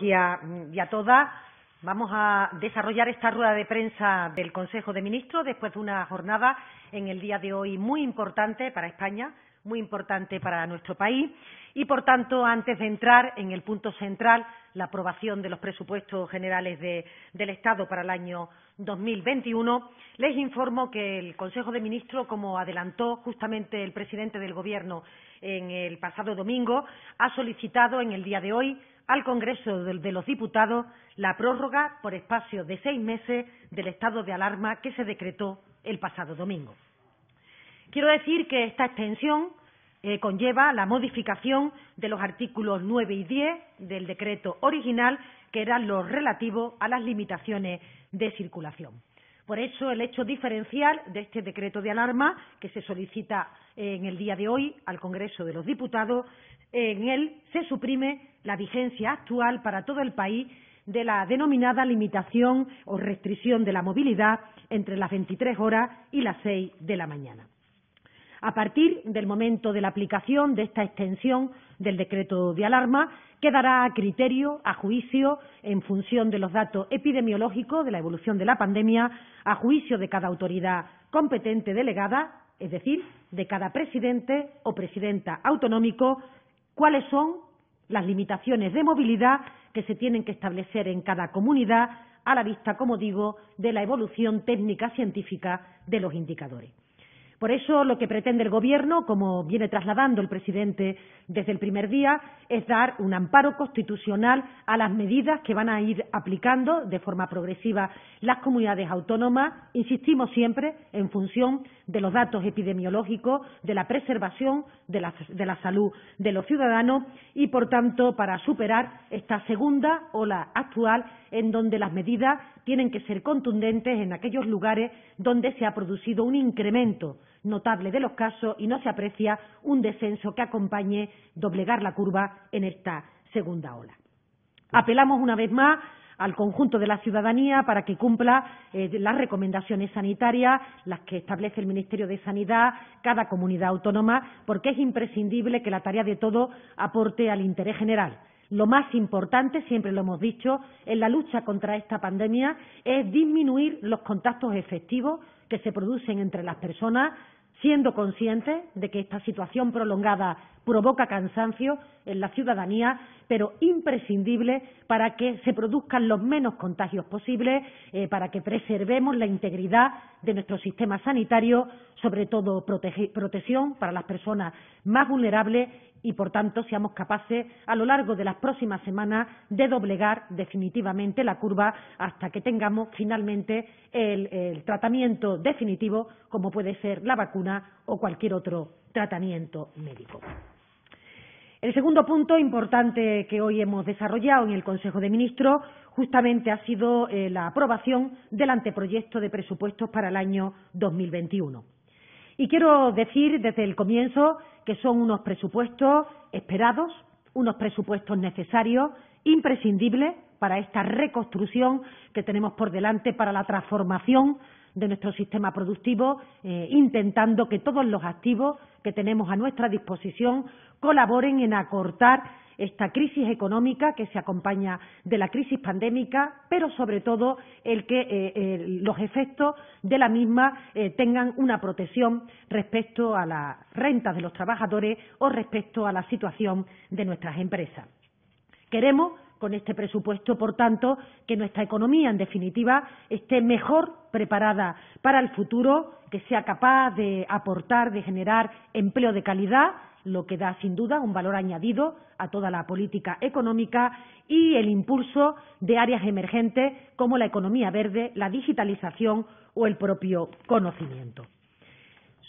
y a, todas. Vamos a desarrollar esta rueda de prensa del Consejo de Ministros después de una jornada en el día de hoy muy importante para España, muy importante para nuestro país y, por tanto, antes de entrar en el punto central, la aprobación de los presupuestos generales de, del Estado para el año 2021, les informo que el Consejo de Ministros, como adelantó justamente el presidente del Gobierno en el pasado domingo, ha solicitado en el día de hoy al Congreso de los Diputados la prórroga por espacio de seis meses del estado de alarma que se decretó el pasado domingo. Quiero decir que esta extensión eh, conlleva la modificación de los artículos 9 y 10 del decreto original, que eran los relativos a las limitaciones de circulación. Por eso, el hecho diferencial de este decreto de alarma, que se solicita en el día de hoy al Congreso de los Diputados, en él se suprime la vigencia actual para todo el país de la denominada limitación o restricción de la movilidad entre las 23 horas y las 6 de la mañana. A partir del momento de la aplicación de esta extensión del decreto de alarma, quedará a criterio, a juicio, en función de los datos epidemiológicos de la evolución de la pandemia, a juicio de cada autoridad competente delegada, es decir, de cada presidente o presidenta autonómico, cuáles son las limitaciones de movilidad que se tienen que establecer en cada comunidad a la vista, como digo, de la evolución técnica científica de los indicadores. Por eso, lo que pretende el Gobierno, como viene trasladando el presidente desde el primer día, es dar un amparo constitucional a las medidas que van a ir aplicando de forma progresiva las comunidades autónomas, insistimos siempre, en función de los datos epidemiológicos, de la preservación de la, salud de los ciudadanos y, por tanto, para superar esta segunda ola actual en donde las medidas tienen que ser contundentes en aquellos lugares donde se ha producido un incremento notable de los casos y no se aprecia un descenso que acompañe doblegar la curva en esta segunda ola. Apelamos una vez más al conjunto de la ciudadanía para que cumpla eh, las recomendaciones sanitarias, las que establece el Ministerio de Sanidad, cada comunidad autónoma, porque es imprescindible que la tarea de todo aporte al interés general. Lo más importante, siempre lo hemos dicho, en la lucha contra esta pandemia es disminuir los contactos efectivos que se producen entre las personas, siendo conscientes de que esta situación prolongada provoca cansancio en la ciudadanía, pero imprescindible para que se produzcan los menos contagios posibles, eh, para que preservemos la integridad de nuestro sistema sanitario, sobre todo protección para las personas más vulnerables y, por tanto, seamos capaces a lo largo de las próximas semanas de doblegar definitivamente la curva hasta que tengamos finalmente el, el tratamiento definitivo, como puede ser la vacuna o cualquier otro tratamiento médico. El segundo punto importante que hoy hemos desarrollado en el Consejo de Ministros justamente ha sido eh, la aprobación del anteproyecto de presupuestos para el año 2021. Y quiero decir desde el comienzo que son unos presupuestos esperados, unos presupuestos necesarios, imprescindibles para esta reconstrucción que tenemos por delante, para la transformación de nuestro sistema productivo, eh, intentando que todos los activos que tenemos a nuestra disposición colaboren en acortar esta crisis económica que se acompaña de la crisis pandémica, pero sobre todo el que eh, los efectos de la misma eh, tengan una protección respecto a las rentas de los trabajadores o respecto a la situación de nuestras empresas. Queremos con este presupuesto, por tanto, que nuestra economía, en definitiva, esté mejor preparada para el futuro, que sea capaz de aportar, de generar empleo de calidad lo que da sin duda un valor añadido a toda la política económica y el impulso de áreas emergentes como la economía verde, la digitalización o el propio conocimiento.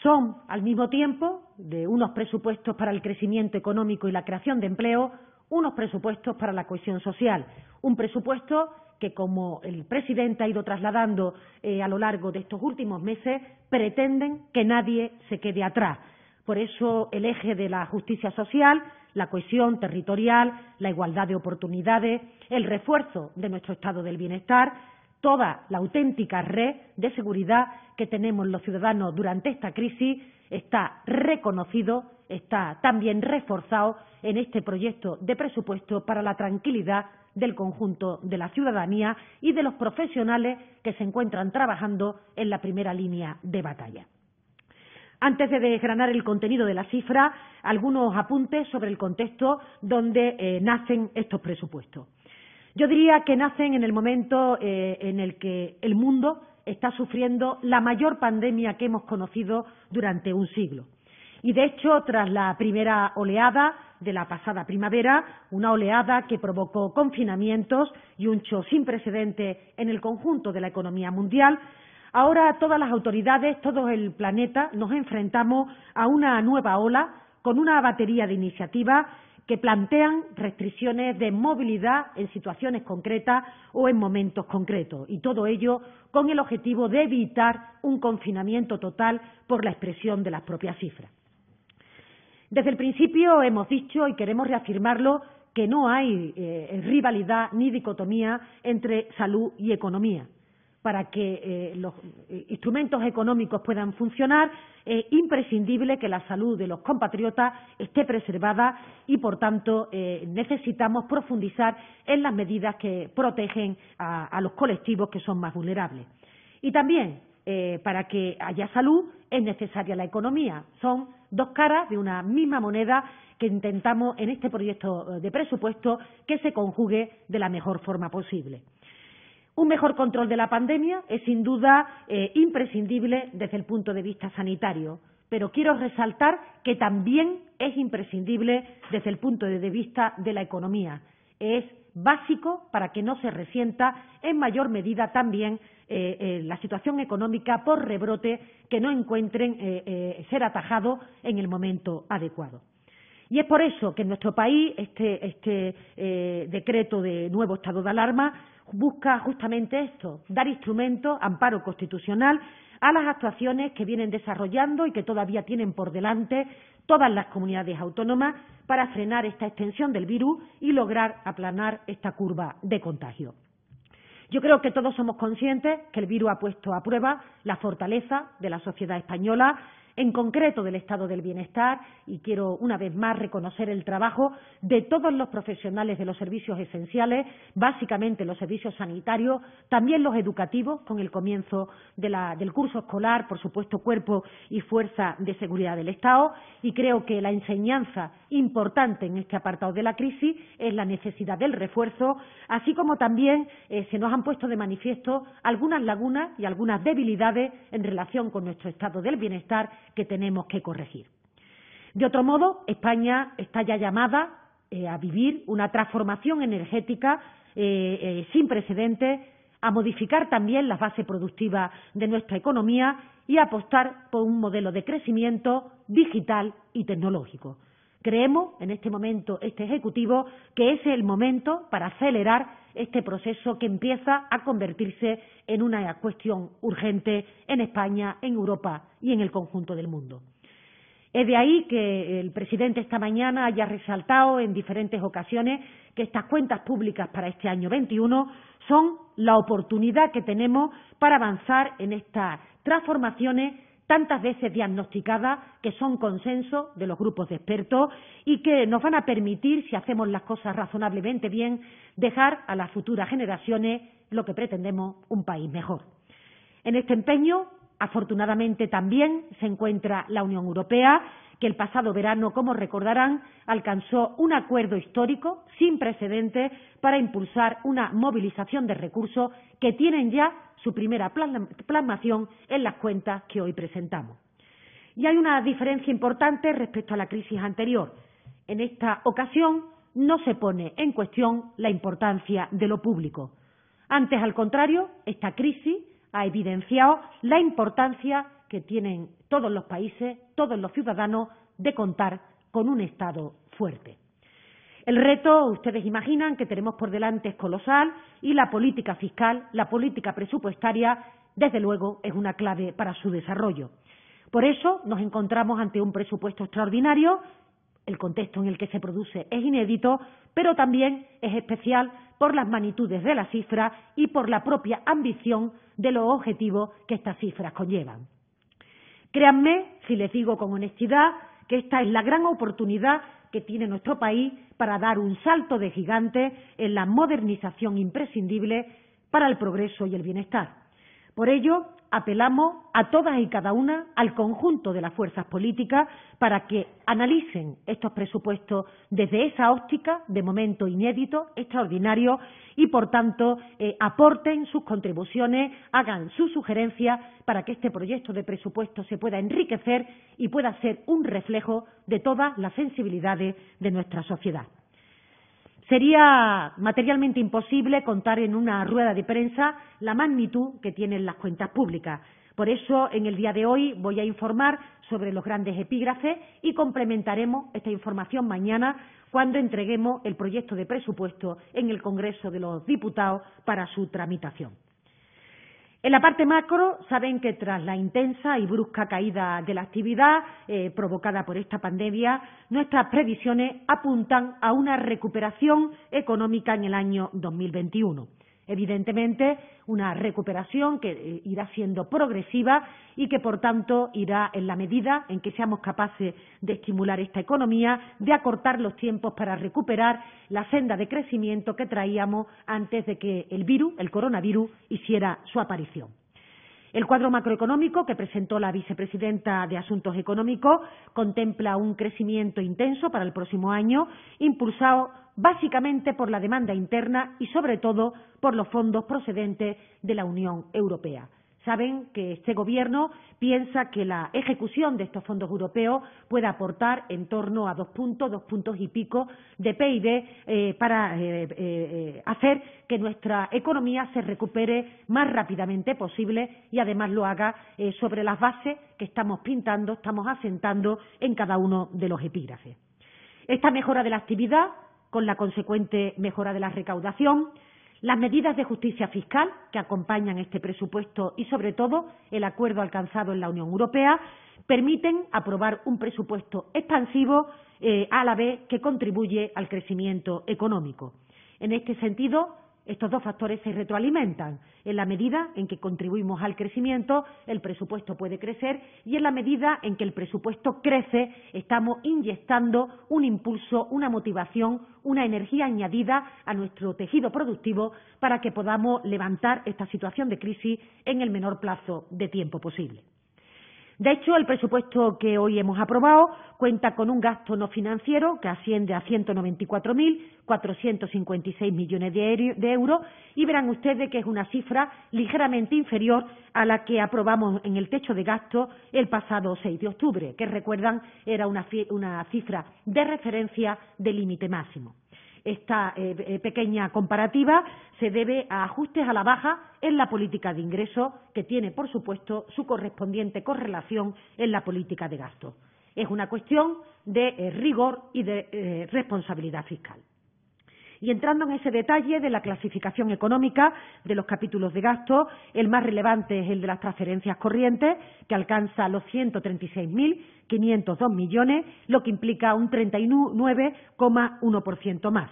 Son, al mismo tiempo, de unos presupuestos para el crecimiento económico y la creación de empleo, unos presupuestos para la cohesión social, un presupuesto que, como el presidente ha ido trasladando eh, a lo largo de estos últimos meses, pretenden que nadie se quede atrás, por eso el eje de la justicia social, la cohesión territorial, la igualdad de oportunidades, el refuerzo de nuestro estado del bienestar, toda la auténtica red de seguridad que tenemos los ciudadanos durante esta crisis está reconocido, está también reforzado en este proyecto de presupuesto para la tranquilidad, del conjunto de la ciudadanía y de los profesionales que se encuentran trabajando en la primera línea de batalla. Antes de desgranar el contenido de la cifra, algunos apuntes sobre el contexto donde eh, nacen estos presupuestos. Yo diría que nacen en el momento eh, en el que el mundo está sufriendo la mayor pandemia que hemos conocido durante un siglo. Y, de hecho, tras la primera oleada de la pasada primavera, una oleada que provocó confinamientos y un shock sin precedente en el conjunto de la economía mundial, ahora todas las autoridades, todo el planeta, nos enfrentamos a una nueva ola con una batería de iniciativas que plantean restricciones de movilidad en situaciones concretas o en momentos concretos, y todo ello con el objetivo de evitar un confinamiento total por la expresión de las propias cifras. Desde el principio hemos dicho y queremos reafirmarlo que no hay eh, rivalidad ni dicotomía entre salud y economía para que eh, los eh, instrumentos económicos puedan funcionar, es imprescindible que la salud de los compatriotas esté preservada y, por tanto, eh, necesitamos profundizar en las medidas que protegen a, los colectivos que son más vulnerables. Y también, para que haya salud, es necesaria la economía. Son dos caras de una misma moneda que intentamos en este proyecto de presupuesto que se conjugue de la mejor forma posible. Un mejor control de la pandemia es sin duda eh, imprescindible desde el punto de vista sanitario, pero quiero resaltar que también es imprescindible desde el punto de vista de la economía. Es básico para que no se resienta en mayor medida también eh, eh, la situación económica por rebrote que no encuentren ser atajado en el momento adecuado. Y es por eso que en nuestro país este, este decreto de nuevo estado de alarma busca justamente esto, dar instrumento, amparo constitucional a las actuaciones que vienen desarrollando y que todavía tienen por delante todas las comunidades autónomas para frenar esta extensión del virus y lograr aplanar esta curva de contagio. Yo creo que todos somos conscientes que el virus ha puesto a prueba la fortaleza de la sociedad española en concreto del estado del bienestar y quiero una vez más reconocer el trabajo de todos los profesionales de los servicios esenciales, básicamente los servicios sanitarios, también los educativos con el comienzo del curso escolar, por supuesto cuerpo y fuerza de seguridad del Estado. Y creo que la enseñanza importante en este apartado de la crisis es la necesidad del refuerzo, así como también eh, se nos han puesto de manifiesto algunas lagunas y algunas debilidades en relación con nuestro estado del bienestar que tenemos que corregir. De otro modo, España está ya llamada eh, a vivir una transformación energética eh, sin precedentes, a modificar también la base productiva de nuestra economía y a apostar por un modelo de crecimiento digital y tecnológico. Creemos en este momento, este Ejecutivo, que es el momento para acelerar este proceso que empieza a convertirse en una cuestión urgente en España, en Europa y en el conjunto del mundo. Es de ahí que el presidente esta mañana haya resaltado en diferentes ocasiones que estas cuentas públicas para este año 21 son la oportunidad que tenemos para avanzar en estas transformaciones tantas veces diagnosticadas, que son consenso de los grupos de expertos y que nos van a permitir, si hacemos las cosas razonablemente bien, dejar a las futuras generaciones lo que pretendemos, un país mejor. En este empeño, afortunadamente, también se encuentra la Unión Europea, que el pasado verano, como recordarán, alcanzó un acuerdo histórico sin precedentes para impulsar una movilización de recursos que tienen ya su primera plasmación en las cuentas que hoy presentamos. Y hay una diferencia importante respecto a la crisis anterior. En esta ocasión no se pone en cuestión la importancia de lo público. Antes, al contrario, esta crisis ha evidenciado la importancia que tienen todos los países, todos los ciudadanos, de contar con un Estado fuerte. El reto, ustedes imaginan, que tenemos por delante es colosal y la política fiscal, la política presupuestaria, desde luego, es una clave para su desarrollo. Por eso nos encontramos ante un presupuesto extraordinario, el contexto en el que se produce es inédito, pero también es especial por las magnitudes de las cifras y por la propia ambición de los objetivos que estas cifras conllevan. Créanme, si les digo con honestidad, que esta es la gran oportunidad que tiene nuestro país para dar un salto de gigante en la modernización imprescindible para el progreso y el bienestar. Por ello, apelamos a todas y cada una, al conjunto de las fuerzas políticas, para que analicen estos presupuestos desde esa óptica, de momento inédito, extraordinario, y, por tanto, eh, aporten sus contribuciones, hagan sus sugerencias para que este proyecto de presupuesto se pueda enriquecer y pueda ser un reflejo de todas las sensibilidades de nuestra sociedad. Sería materialmente imposible contar en una rueda de prensa la magnitud que tienen las cuentas públicas. Por eso, en el día de hoy voy a informar sobre los grandes epígrafes y complementaremos esta información mañana cuando entreguemos el proyecto de presupuesto en el Congreso de los Diputados para su tramitación. En la parte macro, saben que tras la intensa y brusca caída de la actividad eh, provocada por esta pandemia, nuestras previsiones apuntan a una recuperación económica en el año 2021. Evidentemente, una recuperación que eh, irá siendo progresiva y que, por tanto, irá en la medida en que seamos capaces de estimular esta economía, de acortar los tiempos para recuperar la senda de crecimiento que traíamos antes de que el virus, el coronavirus, hiciera su aparición. El cuadro macroeconómico que presentó la vicepresidenta de Asuntos Económicos contempla un crecimiento intenso para el próximo año, impulsado básicamente por la demanda interna y, sobre todo, por los fondos procedentes de la Unión Europea. Saben que este Gobierno piensa que la ejecución de estos fondos europeos puede aportar en torno a dos puntos, dos puntos y pico de PIB eh, para eh, eh, hacer que nuestra economía se recupere más rápidamente posible y además lo haga sobre las bases que estamos pintando, estamos asentando en cada uno de los epígrafes. Esta mejora de la actividad, con la consecuente mejora de la recaudación, las medidas de justicia fiscal que acompañan este presupuesto y, sobre todo, el acuerdo alcanzado en la Unión Europea permiten aprobar un presupuesto expansivo eh, a la vez que contribuye al crecimiento económico. En este sentido, estos dos factores se retroalimentan. En la medida en que contribuimos al crecimiento, el presupuesto puede crecer y en la medida en que el presupuesto crece, estamos inyectando un impulso, una motivación, una energía añadida a nuestro tejido productivo para que podamos levantar esta situación de crisis en el menor plazo de tiempo posible. De hecho, el presupuesto que hoy hemos aprobado cuenta con un gasto no financiero que asciende a 194.456 millones de euros y verán ustedes que es una cifra ligeramente inferior a la que aprobamos en el techo de gasto el pasado 6 de octubre, que recuerdan era una, una cifra de referencia de límite máximo. Esta eh, eh, pequeña comparativa se debe a ajustes a la baja en la política de ingresos, que tiene, por supuesto, su correspondiente correlación en la política de gasto. Es una cuestión de eh, rigor y de responsabilidad fiscal. Y entrando en ese detalle de la clasificación económica de los capítulos de gasto, el más relevante es el de las transferencias corrientes, que alcanza los 136.502 millones, lo que implica un 39,1% más.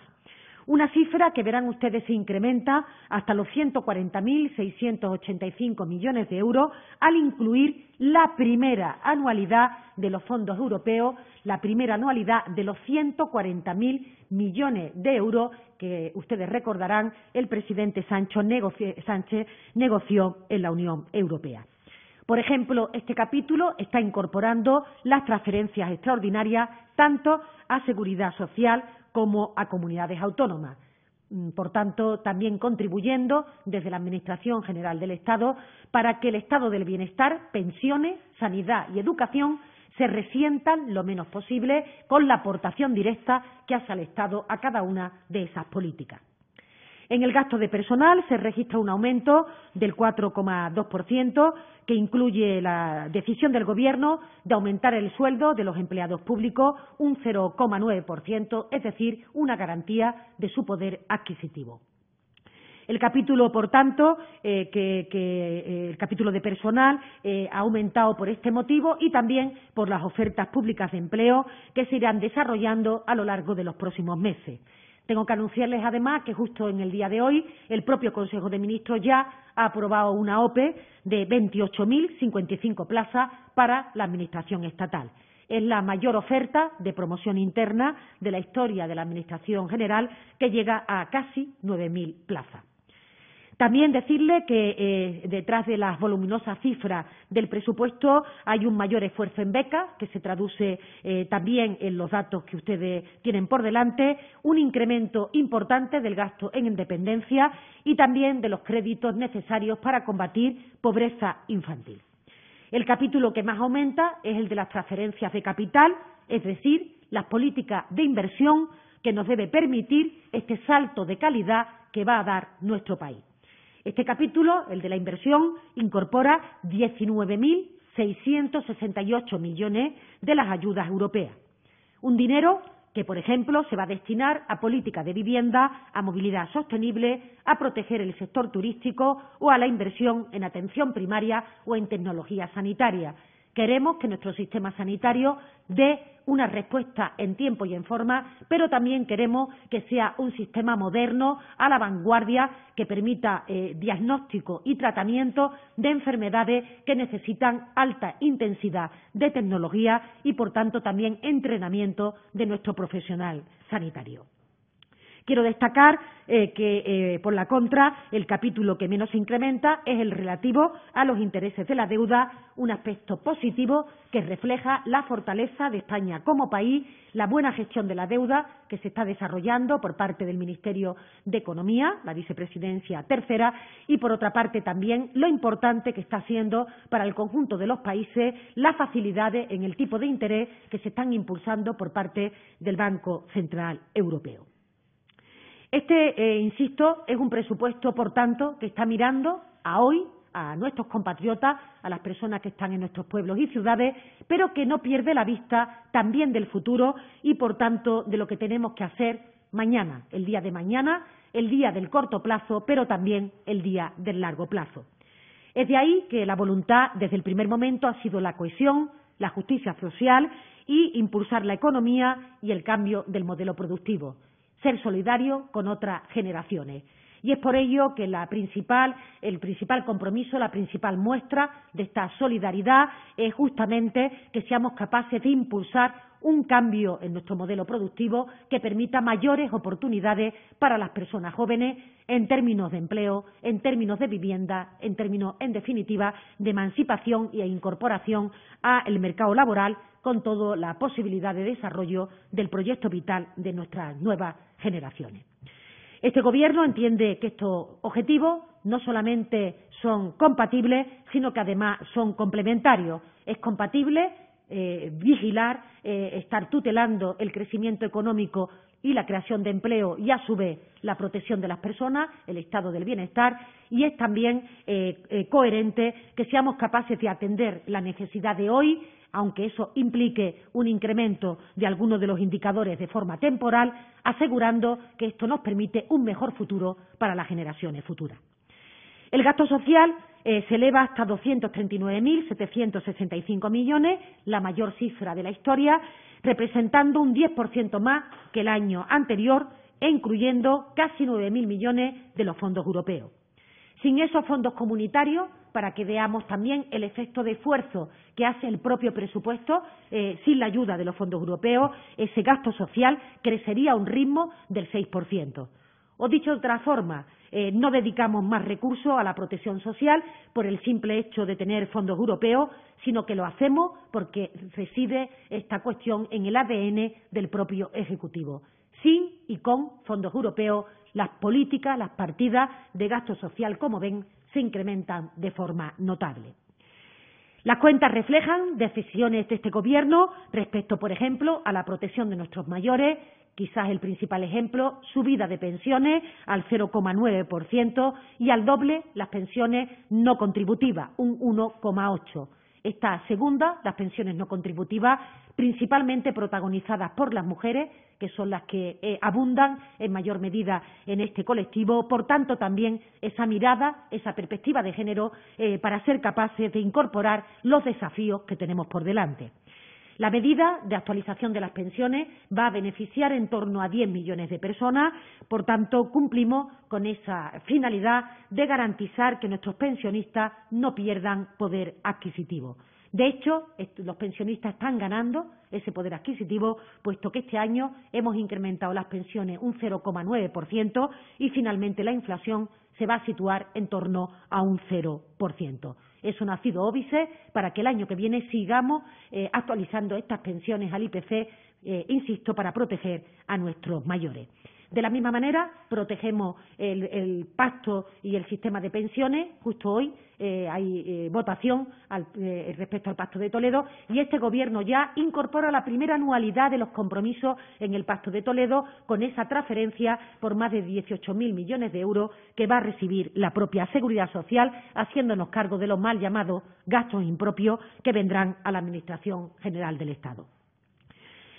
Una cifra que verán ustedes se incrementa hasta los 140.685 millones de euros al incluir la primera anualidad de los fondos europeos, la primera anualidad de los 140.000 millones de euros que ustedes recordarán el presidente Sánchez negoció en la Unión Europea. Por ejemplo, este capítulo está incorporando las transferencias extraordinarias tanto a seguridad social como a comunidades autónomas. Mm, por tanto, también contribuyendo desde la Administración General del Estado para que el estado del bienestar, pensiones, sanidad y educación se resientan lo menos posible con la aportación directa que hace el Estado a cada una de esas políticas. En el gasto de personal se registra un aumento del 4,2%, que incluye la decisión del Gobierno de aumentar el sueldo de los empleados públicos un 0,9%, es decir, una garantía de su poder adquisitivo. El capítulo, por tanto, eh, que, eh, el capítulo de personal eh, ha aumentado por este motivo y también por las ofertas públicas de empleo que se irán desarrollando a lo largo de los próximos meses. Tengo que anunciarles además que justo en el día de hoy el propio Consejo de Ministros ya ha aprobado una OPE de 28.055 plazas para la Administración estatal. Es la mayor oferta de promoción interna de la historia de la Administración General, que llega a casi 9.000 plazas. También decirle que eh, detrás de las voluminosas cifras del presupuesto hay un mayor esfuerzo en becas, que se traduce eh, también en los datos que ustedes tienen por delante, un incremento importante del gasto en independencia y también de los créditos necesarios para combatir pobreza infantil. El capítulo que más aumenta es el de las transferencias de capital, es decir, las políticas de inversión que nos debe permitir este salto de calidad que va a dar nuestro país. Este capítulo, el de la inversión, incorpora 19.668 millones de las ayudas europeas. Un dinero que, por ejemplo, se va a destinar a políticas de vivienda, a movilidad sostenible, a proteger el sector turístico o a la inversión en atención primaria o en tecnología sanitaria. Queremos que nuestro sistema sanitario dé una respuesta en tiempo y en forma, pero también queremos que sea un sistema moderno, a la vanguardia, que permita eh, diagnóstico y tratamiento de enfermedades que necesitan alta intensidad de tecnología y, por tanto, también entrenamiento de nuestro profesional sanitario. Quiero destacar eh, que, eh, por la contra, el capítulo que menos incrementa es el relativo a los intereses de la deuda, un aspecto positivo que refleja la fortaleza de España como país, la buena gestión de la deuda que se está desarrollando por parte del Ministerio de Economía, la vicepresidencia tercera, y por otra parte también lo importante que está siendo para el conjunto de los países las facilidades en el tipo de interés que se están impulsando por parte del Banco Central Europeo. Este, eh, insisto, es un presupuesto, por tanto, que está mirando a hoy, a nuestros compatriotas, a las personas que están en nuestros pueblos y ciudades, pero que no pierde la vista también del futuro y, por tanto, de lo que tenemos que hacer mañana, el día de mañana, el día del corto plazo, pero también el día del largo plazo. Es de ahí que la voluntad, desde el primer momento, ha sido la cohesión, la justicia social y impulsar la economía y el cambio del modelo productivo ser solidario con otras generaciones. Y es por ello que el principal compromiso, la principal muestra de esta solidaridad es justamente que seamos capaces de impulsar un cambio en nuestro modelo productivo que permita mayores oportunidades para las personas jóvenes en términos de empleo, en términos de vivienda, en términos, en definitiva, de emancipación e incorporación al mercado laboral con toda la posibilidad de desarrollo del proyecto vital de nuestras nuevas generaciones. Este Gobierno entiende que estos objetivos no solamente son compatibles, sino que además son complementarios. Es compatible eh, vigilar, eh, estar tutelando el crecimiento económico y la creación de empleo y, a su vez, la protección de las personas, el estado del bienestar, y es también eh, coherente que seamos capaces de atender la necesidad de hoy aunque eso implique un incremento de algunos de los indicadores de forma temporal, asegurando que esto nos permite un mejor futuro para las generaciones futuras. El gasto social eh, se eleva hasta 239.765 millones, la mayor cifra de la historia, representando un 10% más que el año anterior e incluyendo casi 9.000 millones de los fondos europeos. Sin esos fondos comunitarios, para que veamos también el efecto de esfuerzo que hace el propio presupuesto, eh, sin la ayuda de los fondos europeos, ese gasto social crecería a un ritmo del 6%. O dicho de otra forma, eh, no dedicamos más recursos a la protección social por el simple hecho de tener fondos europeos, sino que lo hacemos porque reside esta cuestión en el ADN del propio Ejecutivo. Sin y con fondos europeos, las políticas, las partidas de gasto social, como ven, se incrementan de forma notable. Las cuentas reflejan decisiones de este Gobierno respecto, por ejemplo, a la protección de nuestros mayores, quizás el principal ejemplo, subida de pensiones al 0,9% y al doble las pensiones no contributivas, un 1,8%. Esta segunda, las pensiones no contributivas, principalmente protagonizadas por las mujeres, que son las que eh, abundan en mayor medida en este colectivo. Por tanto, también esa mirada, esa perspectiva de género, eh, para ser capaces de incorporar los desafíos que tenemos por delante. La medida de actualización de las pensiones va a beneficiar en torno a 10 millones de personas, por tanto, cumplimos con esa finalidad de garantizar que nuestros pensionistas no pierdan poder adquisitivo De hecho, los pensionistas están ganando ese poder adquisitivo, puesto que este año hemos incrementado las pensiones un 0,9% y finalmente la inflación se va a situar en torno a un 0%. Eso no ha sido óbice para que el año que viene sigamos eh, actualizando estas pensiones al IPC, eh, insisto, para proteger a nuestros mayores. De la misma manera, protegemos el, pacto y el sistema de pensiones. Justo hoy eh, hay eh, votación eh, respecto al pacto de Toledo y este Gobierno ya incorpora la primera anualidad de los compromisos en el pacto de Toledo con esa transferencia por más de 18.000 millones de euros que va a recibir la propia Seguridad Social, haciéndonos cargo de los mal llamados gastos impropios que vendrán a la Administración General del Estado.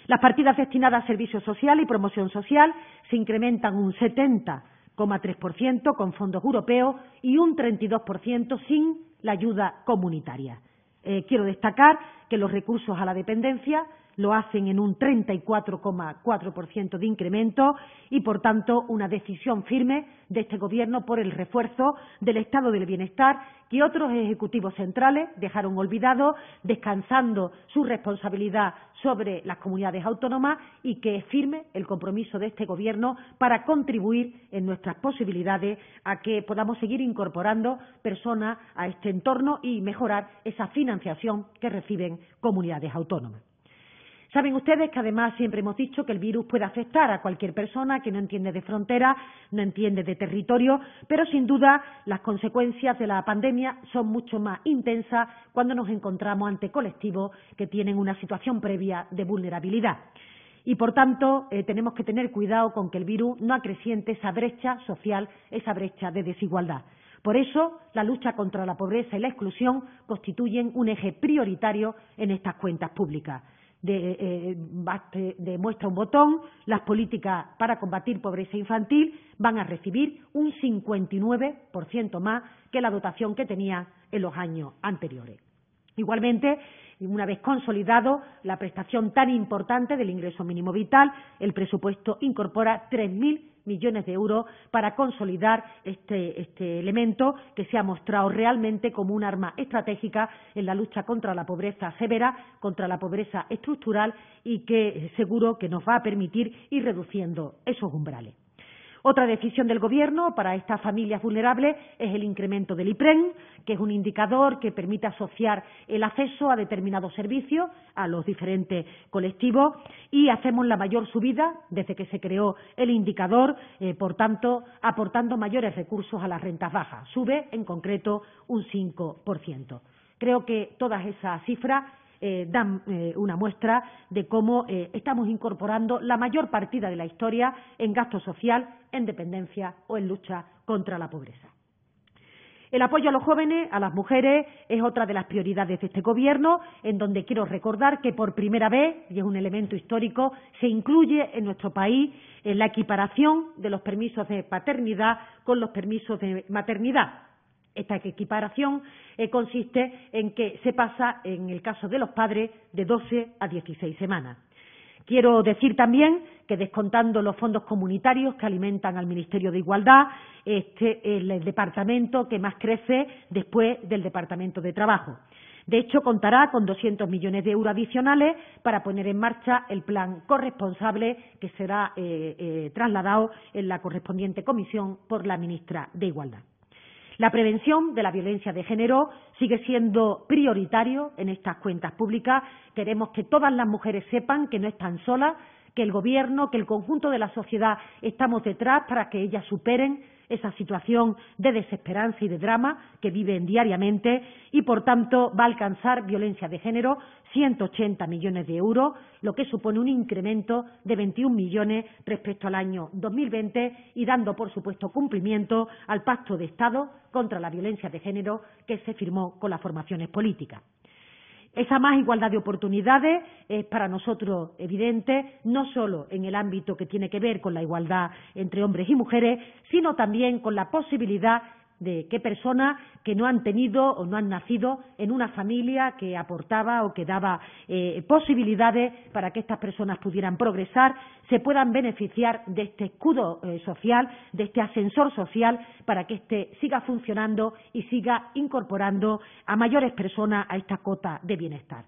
Las partidas destinadas a servicios social y promoción social se incrementan un 70,3% con fondos europeos y un 32% sin la ayuda comunitaria. Eh, quiero destacar que los recursos a la dependencia lo hacen en un 34,4% de incremento y, por tanto, una decisión firme de este Gobierno por el refuerzo del estado del bienestar que otros ejecutivos centrales dejaron olvidado, descansando su responsabilidad sobre las comunidades autónomas y que es firme el compromiso de este Gobierno para contribuir en nuestras posibilidades a que podamos seguir incorporando personas a este entorno y mejorar esa financiación que reciben comunidades autónomas. Saben ustedes que además siempre hemos dicho que el virus puede afectar a cualquier persona que no entiende de frontera, no entiende de territorio, pero sin duda las consecuencias de la pandemia son mucho más intensas cuando nos encontramos ante colectivos que tienen una situación previa de vulnerabilidad. Y, por tanto, eh, tenemos que tener cuidado con que el virus no acreciente esa brecha social, esa brecha de desigualdad. Por eso, la lucha contra la pobreza y la exclusión constituyen un eje prioritario en estas cuentas públicas de, eh, de muestra un botón, las políticas para combatir pobreza infantil van a recibir un 59% más que la dotación que tenía en los años anteriores. Igualmente, una vez consolidado la prestación tan importante del ingreso mínimo vital, el presupuesto incorpora 3.000 millones de euros para consolidar este, este, elemento que se ha mostrado realmente como un arma estratégica en la lucha contra la pobreza severa, contra la pobreza estructural y que seguro que nos va a permitir ir reduciendo esos umbrales. Otra decisión del Gobierno para estas familias vulnerables es el incremento del IPREN, que es un indicador que permite asociar el acceso a determinados servicios a los diferentes colectivos y hacemos la mayor subida desde que se creó el indicador, eh, por tanto, aportando mayores recursos a las rentas bajas. Sube, en concreto, un 5%. Creo que todas esas cifras eh, dan eh, una muestra de cómo eh, estamos incorporando la mayor partida de la historia en gasto social, en dependencia o en lucha contra la pobreza. El apoyo a los jóvenes, a las mujeres, es otra de las prioridades de este Gobierno, en donde quiero recordar que por primera vez, y es un elemento histórico, se incluye en nuestro país la equiparación de los permisos de paternidad con los permisos de maternidad. Esta equiparación eh, consiste en que se pasa, en el caso de los padres, de 12 a 16 semanas. Quiero decir también que descontando los fondos comunitarios que alimentan al Ministerio de Igualdad, este es el departamento que más crece después del Departamento de Trabajo. De hecho, contará con 200 millones de euros adicionales para poner en marcha el plan corresponsable que será eh, eh, trasladado en la correspondiente comisión por la ministra de Igualdad. La prevención de la violencia de género sigue siendo prioritario en estas cuentas públicas. Queremos que todas las mujeres sepan que no están solas, que el Gobierno, que el conjunto de la sociedad estamos detrás para que ellas superen esa situación de desesperanza y de drama que viven diariamente y, por tanto, va a alcanzar violencia de género 180 millones de euros, lo que supone un incremento de 21 millones respecto al año 2020 y dando, por supuesto, cumplimiento al Pacto de Estado contra la violencia de género que se firmó con las formaciones políticas. Esa más igualdad de oportunidades es para nosotros evidente, no solo en el ámbito que tiene que ver con la igualdad entre hombres y mujeres, sino también con la posibilidad de qué personas que no han tenido o no han nacido en una familia que aportaba o que daba eh, posibilidades para que estas personas pudieran progresar, se puedan beneficiar de este escudo eh, social, de este ascensor social, para que éste siga funcionando y siga incorporando a mayores personas a esta cota de bienestar.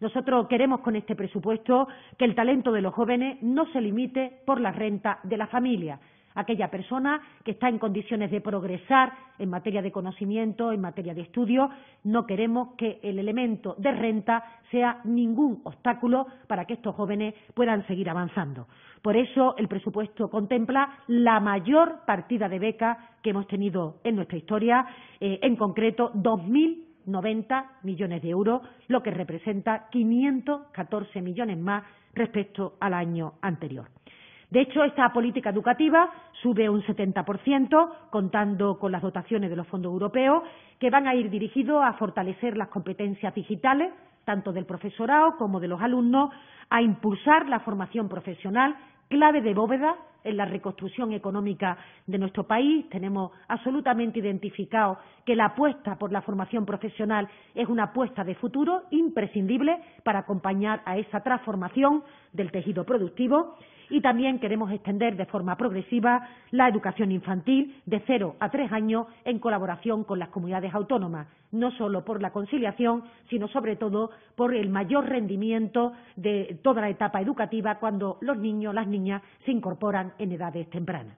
Nosotros queremos con este presupuesto que el talento de los jóvenes no se limite por la renta de la familia, aquella persona que está en condiciones de progresar en materia de conocimiento, en materia de estudio. No queremos que el elemento de renta sea ningún obstáculo para que estos jóvenes puedan seguir avanzando. Por eso el presupuesto contempla la mayor partida de becas que hemos tenido en nuestra historia, eh, en concreto 2.090 millones de euros, lo que representa 514 millones más respecto al año anterior. De hecho, esta política educativa sube un 70%, contando con las dotaciones de los fondos europeos, que van a ir dirigidos a fortalecer las competencias digitales, tanto del profesorado como de los alumnos, a impulsar la formación profesional, clave de bóveda en la reconstrucción económica de nuestro país. Tenemos absolutamente identificado que la apuesta por la formación profesional es una apuesta de futuro imprescindible para acompañar a esa transformación del tejido productivo y también queremos extender de forma progresiva la educación infantil de cero a tres años en colaboración con las comunidades autónomas, no solo por la conciliación, sino sobre todo por el mayor rendimiento de toda la etapa educativa cuando los niños, las niñas se incorporan en edades tempranas.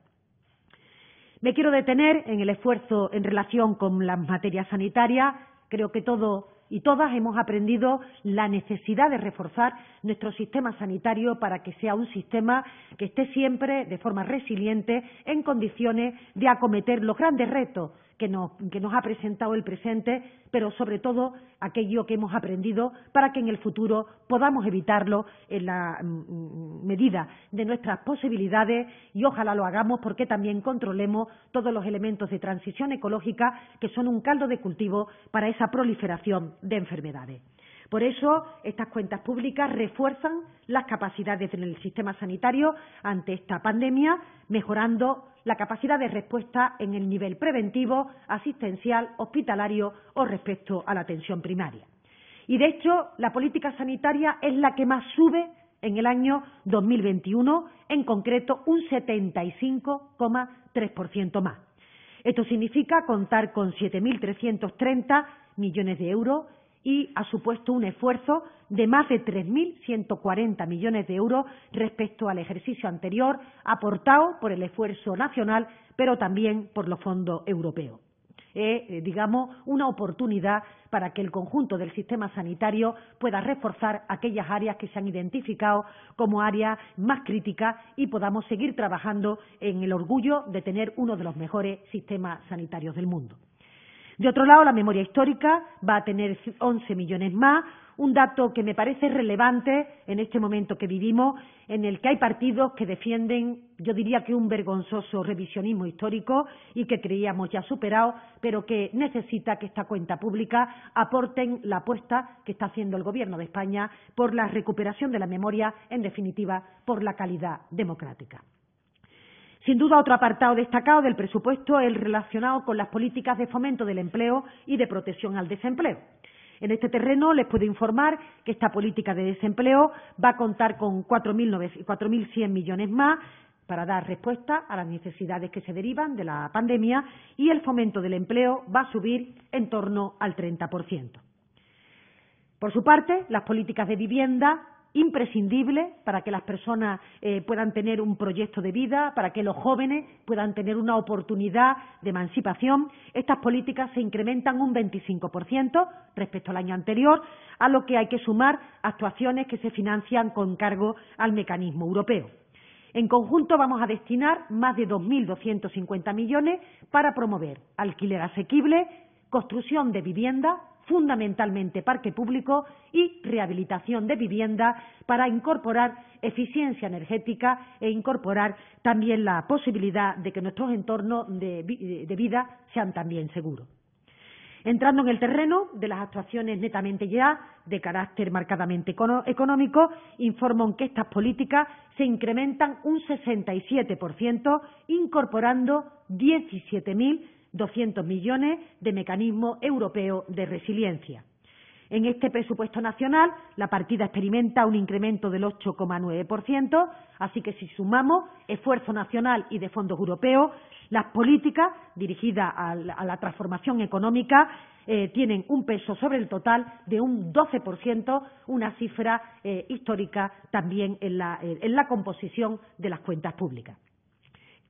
Me quiero detener en el esfuerzo en relación con las materias sanitarias. Creo que todo y todas hemos aprendido la necesidad de reforzar nuestro sistema sanitario para que sea un sistema que esté siempre de forma resiliente en condiciones de acometer los grandes retos que nos, ha presentado el presente, pero sobre todo aquello que hemos aprendido para que en el futuro podamos evitarlo en la mm, mm, medida de nuestras posibilidades y ojalá lo hagamos porque también controlemos todos los elementos de transición ecológica que son un caldo de cultivo para esa proliferación de enfermedades. Por eso, estas cuentas públicas refuerzan las capacidades en el sistema sanitario ante esta pandemia, mejorando la capacidad de respuesta en el nivel preventivo, asistencial, hospitalario o respecto a la atención primaria. Y, de hecho, la política sanitaria es la que más sube en el año 2021, en concreto un 75,3% más. Esto significa contar con 7.330 millones de euros y ha supuesto un esfuerzo de más de 3.140 millones de euros respecto al ejercicio anterior, aportado por el esfuerzo nacional, pero también por los fondos europeos. Es, eh, digamos, una oportunidad para que el conjunto del sistema sanitario pueda reforzar aquellas áreas que se han identificado como áreas más críticas y podamos seguir trabajando en el orgullo de tener uno de los mejores sistemas sanitarios del mundo. De otro lado, la memoria histórica va a tener 11 millones más, un dato que me parece relevante en este momento que vivimos, en el que hay partidos que defienden, yo diría que un vergonzoso revisionismo histórico y que creíamos ya superado, pero que necesita que esta cuenta pública aporten la apuesta que está haciendo el Gobierno de España por la recuperación de la memoria, en definitiva, por la calidad democrática. Sin duda, otro apartado destacado del presupuesto es el relacionado con las políticas de fomento del empleo y de protección al desempleo. En este terreno les puedo informar que esta política de desempleo va a contar con 4.100 millones más para dar respuesta a las necesidades que se derivan de la pandemia y el fomento del empleo va a subir en torno al 30%. Por su parte, las políticas de vivienda imprescindible para que las personas eh, puedan tener un proyecto de vida, para que los jóvenes puedan tener una oportunidad de emancipación. Estas políticas se incrementan un 25% respecto al año anterior, a lo que hay que sumar actuaciones que se financian con cargo al mecanismo europeo. En conjunto vamos a destinar más de 2.250 millones para promover alquiler asequible, construcción de vivienda, fundamentalmente parque público y rehabilitación de vivienda para incorporar eficiencia energética e incorporar también la posibilidad de que nuestros entornos de, vida sean también seguros. Entrando en el terreno de las actuaciones netamente ya de carácter marcadamente económico, informo que estas políticas se incrementan un 67%, incorporando 17.000 200 millones de mecanismo europeo de resiliencia. En este presupuesto nacional, la partida experimenta un incremento del 8,9%, así que si sumamos esfuerzo nacional y de fondos europeos, las políticas dirigidas a la, transformación económica eh, tienen un peso sobre el total de un 12%, una cifra eh, histórica también en la, en la composición de las cuentas públicas.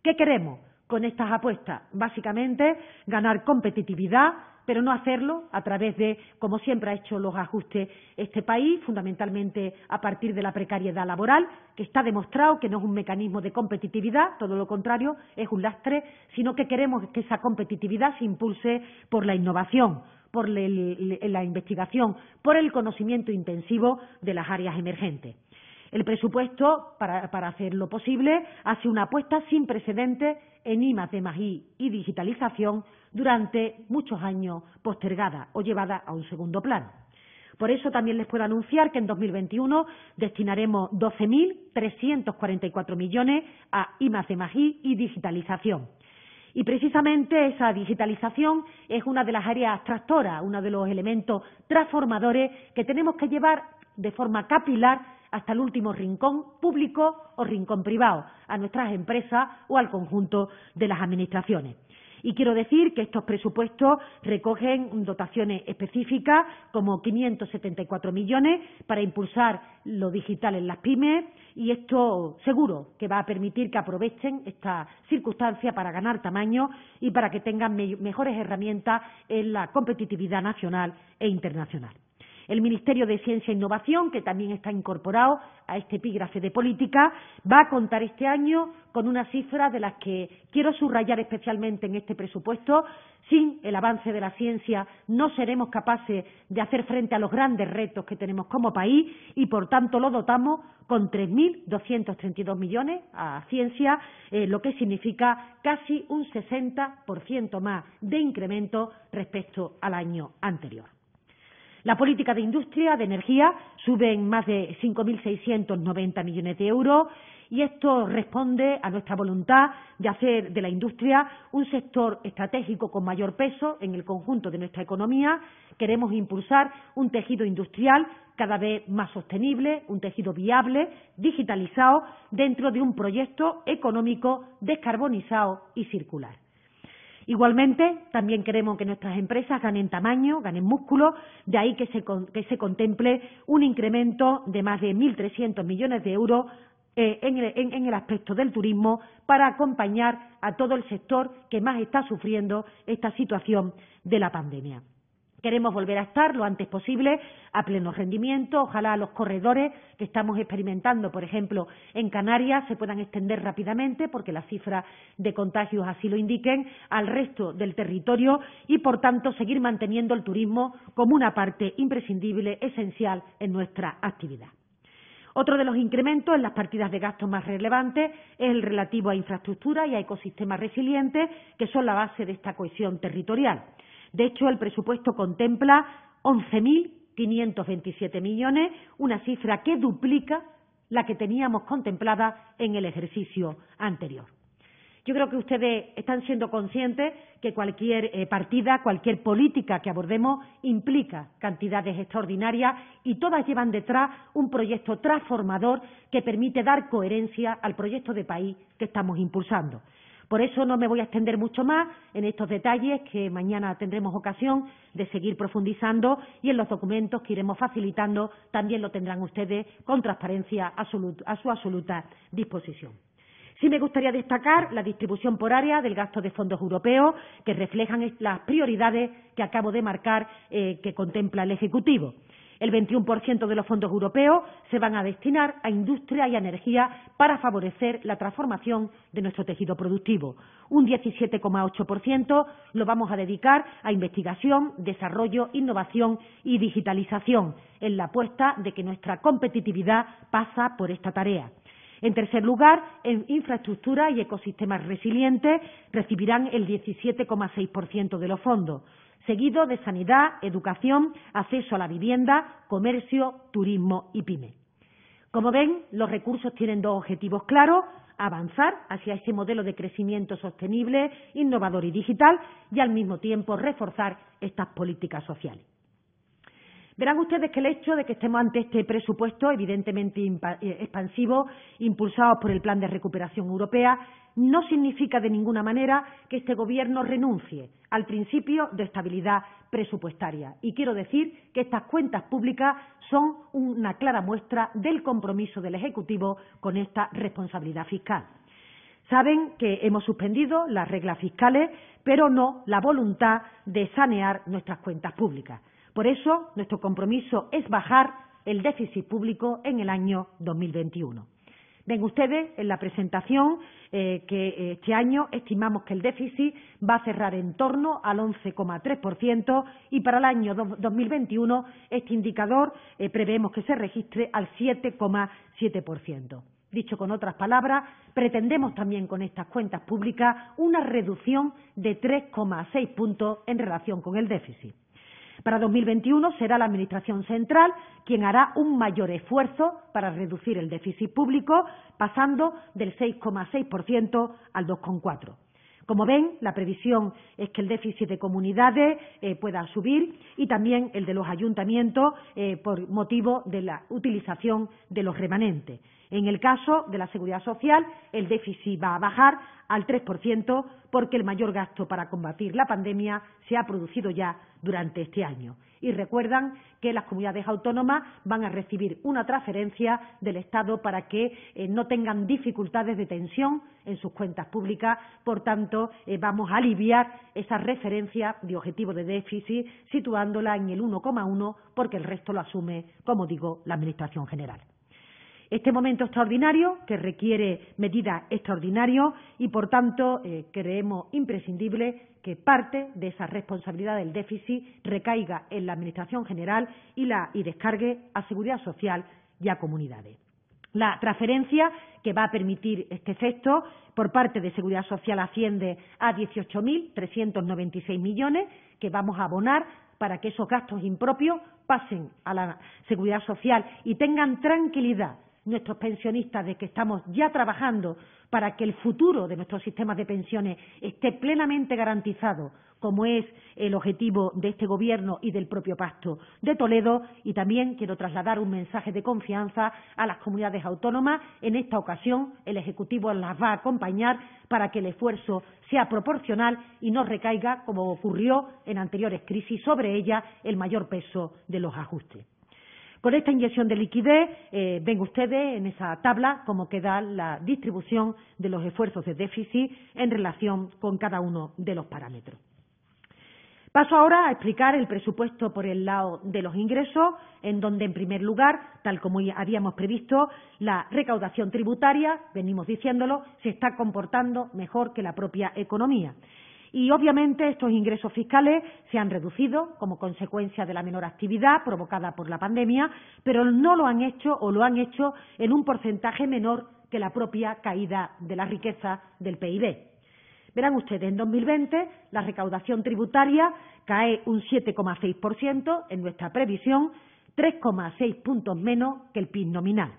¿Qué queremos con estas apuestas? Básicamente, ganar competitividad, pero no hacerlo a través de, como siempre ha hecho los ajustes este país, fundamentalmente a partir de la precariedad laboral, que está demostrado que no es un mecanismo de competitividad, todo lo contrario, es un lastre, sino que queremos que esa competitividad se impulse por la innovación, por la investigación, por el conocimiento intensivo de las áreas emergentes. El presupuesto, para, hacerlo posible, hace una apuesta sin precedentes en I, I y digitalización durante muchos años postergada o llevada a un segundo plano. Por eso también les puedo anunciar que en 2021 destinaremos 12.344 millones a I, I y digitalización. Y precisamente esa digitalización es una de las áreas tractoras, uno de los elementos transformadores que tenemos que llevar de forma capilar hasta el último rincón público o rincón privado, a nuestras empresas o al conjunto de las administraciones. Y quiero decir que estos presupuestos recogen dotaciones específicas como 574 millones para impulsar lo digital en las pymes y esto seguro que va a permitir que aprovechen esta circunstancia para ganar tamaño y para que tengan mejores herramientas en la competitividad nacional e internacional. El Ministerio de Ciencia e Innovación, que también está incorporado a este epígrafe de política, va a contar este año con una cifra de las que quiero subrayar especialmente en este presupuesto. Sin el avance de la ciencia no seremos capaces de hacer frente a los grandes retos que tenemos como país y, por tanto, lo dotamos con 3.232 millones a ciencia, eh, lo que significa casi un 60% más de incremento respecto al año anterior. La política de industria, de energía, sube en más de 5.690 millones de euros y esto responde a nuestra voluntad de hacer de la industria un sector estratégico con mayor peso en el conjunto de nuestra economía. Queremos impulsar un tejido industrial cada vez más sostenible, un tejido viable, digitalizado, dentro de un proyecto económico descarbonizado y circular. Igualmente, también queremos que nuestras empresas ganen tamaño, ganen músculo, de ahí que se, contemple un incremento de más de 1.300 millones de euros eh, en, el, aspecto del turismo para acompañar a todo el sector que más está sufriendo esta situación de la pandemia. Queremos volver a estar lo antes posible a pleno rendimiento. Ojalá los corredores que estamos experimentando, por ejemplo, en Canarias, se puedan extender rápidamente, porque las cifras de contagios así lo indiquen, al resto del territorio y, por tanto, seguir manteniendo el turismo como una parte imprescindible, esencial en nuestra actividad. Otro de los incrementos en las partidas de gastos más relevantes es el relativo a infraestructura y a ecosistemas resilientes, que son la base de esta cohesión territorial. De hecho, el presupuesto contempla 11.527 millones, una cifra que duplica la que teníamos contemplada en el ejercicio anterior. Yo creo que ustedes están siendo conscientes que cualquier eh, partida, cualquier política que abordemos implica cantidades extraordinarias y todas llevan detrás un proyecto transformador que permite dar coherencia al proyecto de país que estamos impulsando. Por eso no me voy a extender mucho más en estos detalles que mañana tendremos ocasión de seguir profundizando y en los documentos que iremos facilitando también lo tendrán ustedes con transparencia a su absoluta disposición. Sí me gustaría destacar la distribución por área del gasto de fondos europeos que reflejan las prioridades que acabo de marcar eh, que contempla el Ejecutivo. El 21% de los fondos europeos se van a destinar a industria y a energía para favorecer la transformación de nuestro tejido productivo. Un 17,8% lo vamos a dedicar a investigación, desarrollo, innovación y digitalización, en la apuesta de que nuestra competitividad pasa por esta tarea. En tercer lugar, en infraestructura y ecosistemas resilientes recibirán el 17,6% de los fondos seguido de sanidad, educación, acceso a la vivienda, comercio, turismo y pyme. Como ven, los recursos tienen dos objetivos claros, avanzar hacia ese modelo de crecimiento sostenible, innovador y digital y al mismo tiempo reforzar estas políticas sociales. Verán ustedes que el hecho de que estemos ante este presupuesto evidentemente eh, expansivo, impulsado por el Plan de Recuperación Europea, no significa de ninguna manera que este Gobierno renuncie al principio de estabilidad presupuestaria. Y quiero decir que estas cuentas públicas son una clara muestra del compromiso del Ejecutivo con esta responsabilidad fiscal. Saben que hemos suspendido las reglas fiscales, pero no la voluntad de sanear nuestras cuentas públicas. Por eso, nuestro compromiso es bajar el déficit público en el año 2021. Ven ustedes en la presentación eh, que eh, este año estimamos que el déficit va a cerrar en torno al 11,3% y para el año 2021 este indicador eh, prevemos que se registre al 7,7%. Dicho con otras palabras, pretendemos también con estas cuentas públicas una reducción de 3,6 puntos en relación con el déficit. Para 2021 será la Administración central quien hará un mayor esfuerzo para reducir el déficit público, pasando del 6,6% al 2,4%. Como ven, la previsión es que el déficit de comunidades eh, pueda subir y también el de los ayuntamientos eh, por motivo de la utilización de los remanentes. En el caso de la seguridad social, el déficit va a bajar al 3% porque el mayor gasto para combatir la pandemia se ha producido ya durante este año. Y recuerdan que las comunidades autónomas van a recibir una transferencia del Estado para que eh, no tengan dificultades de tensión en sus cuentas públicas. Por tanto, eh, vamos a aliviar esa referencia de objetivo de déficit situándola en el 1,1 porque el resto lo asume, como digo, la Administración General. Este momento extraordinario, que requiere medidas extraordinarias y, por tanto, eh, creemos imprescindible que parte de esa responsabilidad del déficit recaiga en la Administración General y, la, y descargue a Seguridad Social y a comunidades. La transferencia que va a permitir este efecto por parte de Seguridad Social asciende a 18.396 millones que vamos a abonar para que esos gastos impropios pasen a la Seguridad Social y tengan tranquilidad nuestros pensionistas de que estamos ya trabajando para que el futuro de nuestros sistemas de pensiones esté plenamente garantizado, como es el objetivo de este Gobierno y del propio Pacto de Toledo. Y también quiero trasladar un mensaje de confianza a las comunidades autónomas. En esta ocasión, el Ejecutivo las va a acompañar para que el esfuerzo sea proporcional y no recaiga, como ocurrió en anteriores crisis, sobre ella el mayor peso de los ajustes. Con esta inyección de liquidez, eh, ven ustedes en esa tabla cómo queda la distribución de los esfuerzos de déficit en relación con cada uno de los parámetros. Paso ahora a explicar el presupuesto por el lado de los ingresos, en donde, en primer lugar, tal como habíamos previsto, la recaudación tributaria, venimos diciéndolo, se está comportando mejor que la propia economía. Y obviamente estos ingresos fiscales se han reducido como consecuencia de la menor actividad provocada por la pandemia, pero no lo han hecho o lo han hecho en un porcentaje menor que la propia caída de la riqueza del PIB. Verán ustedes, en 2020 la recaudación tributaria cae un 7,6% en nuestra previsión, 3,6 puntos menos que el PIB nominal.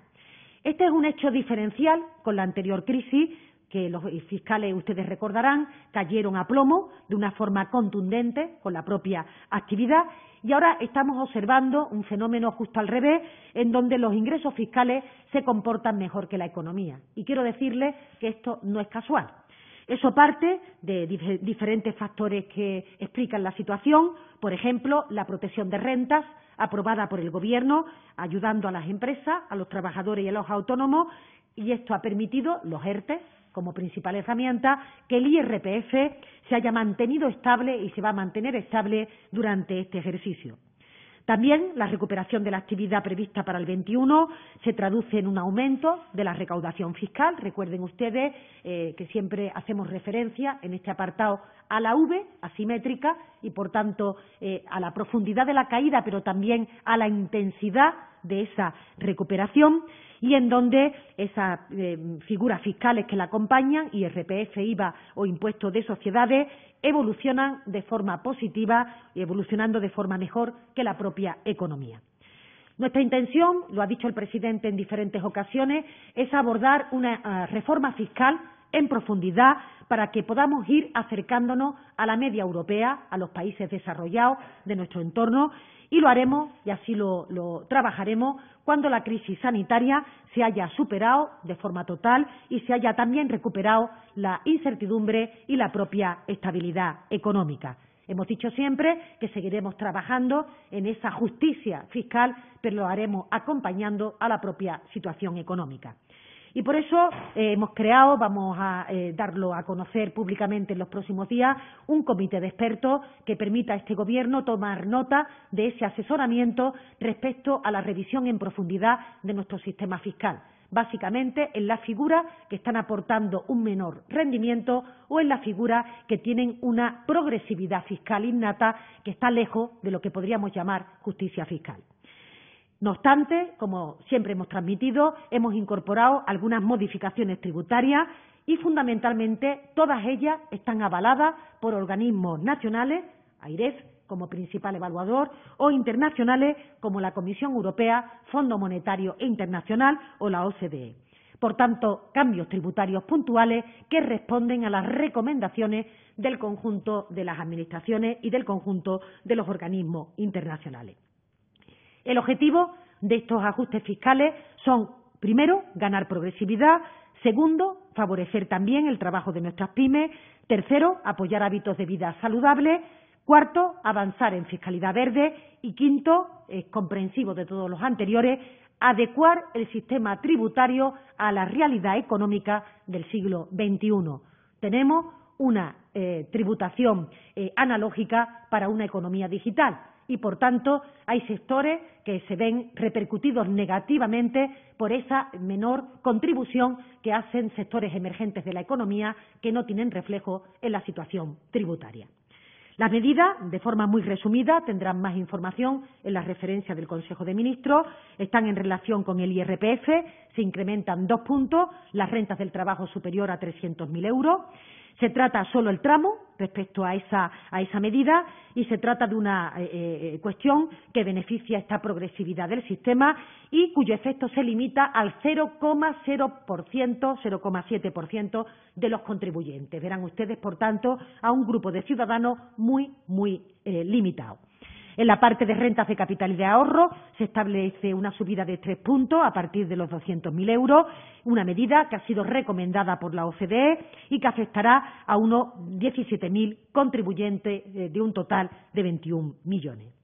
Este es un hecho diferencial con la anterior crisis que los fiscales, ustedes recordarán, cayeron a plomo de una forma contundente con la propia actividad y ahora estamos observando un fenómeno justo al revés, en donde los ingresos fiscales se comportan mejor que la economía. Y quiero decirles que esto no es casual. Eso parte de diferentes factores que explican la situación, por ejemplo, la protección de rentas aprobada por el Gobierno, ayudando a las empresas, a los trabajadores y a los autónomos, y esto ha permitido los ERTE, como principal herramienta, que el IRPF se haya mantenido estable y se va a mantener estable durante este ejercicio. También la recuperación de la actividad prevista para el 21 se traduce en un aumento de la recaudación fiscal. Recuerden ustedes eh, que siempre hacemos referencia en este apartado a la V asimétrica y, por tanto, eh, a la profundidad de la caída, pero también a la intensidad de esa recuperación y en donde esas eh, figuras fiscales que la acompañan, IRPF, IVA o impuestos de sociedades, evolucionan de forma positiva y evolucionando de forma mejor que la propia economía. Nuestra intención, lo ha dicho el presidente en diferentes ocasiones, es abordar una eh, reforma fiscal en profundidad para que podamos ir acercándonos a la media europea, a los países desarrollados de nuestro entorno, y lo haremos, y así lo, trabajaremos, cuando la crisis sanitaria se haya superado de forma total y se haya también recuperado la incertidumbre y la propia estabilidad económica. Hemos dicho siempre que seguiremos trabajando en esa justicia fiscal, pero lo haremos acompañando a la propia situación económica. Y por eso eh, hemos creado, vamos a eh, darlo a conocer públicamente en los próximos días, un comité de expertos que permita a este Gobierno tomar nota de ese asesoramiento respecto a la revisión en profundidad de nuestro sistema fiscal básicamente en las figuras que están aportando un menor rendimiento o en las figuras que tienen una progresividad fiscal innata que está lejos de lo que podríamos llamar justicia fiscal. No obstante, como siempre hemos transmitido, hemos incorporado algunas modificaciones tributarias y fundamentalmente todas ellas están avaladas por organismos nacionales, AIREF como principal evaluador o internacionales como la Comisión Europea, Fondo Monetario e Internacional o la OCDE. Por tanto, cambios tributarios puntuales que responden a las recomendaciones del conjunto de las administraciones y del conjunto de los organismos internacionales. El objetivo de estos ajustes fiscales son, primero, ganar progresividad, segundo, favorecer también el trabajo de nuestras pymes, tercero, apoyar hábitos de vida saludables, cuarto, avanzar en fiscalidad verde y quinto, es comprensivo de todos los anteriores, adecuar el sistema tributario a la realidad económica del siglo XXI. Tenemos una eh, tributación eh, analógica para una economía digital. Y, por tanto, hay sectores que se ven repercutidos negativamente por esa menor contribución que hacen sectores emergentes de la economía que no tienen reflejo en la situación tributaria. Las medidas, de forma muy resumida, tendrán más información en la referencia del Consejo de Ministros, están en relación con el IRPF, se incrementan dos puntos, las rentas del trabajo superior a 300.000 euros, se trata solo el tramo respecto a esa, medida y se trata de una eh, eh, cuestión que beneficia esta progresividad del sistema y cuyo efecto se limita al 0,0%, 0,7% de los contribuyentes. Verán ustedes, por tanto, a un grupo de ciudadanos muy, muy eh, limitado. En la parte de rentas de capital y de ahorro se establece una subida de tres puntos a partir de los 200.000 euros, una medida que ha sido recomendada por la OCDE y que afectará a unos 17.000 contribuyentes eh, de un total de 21 millones.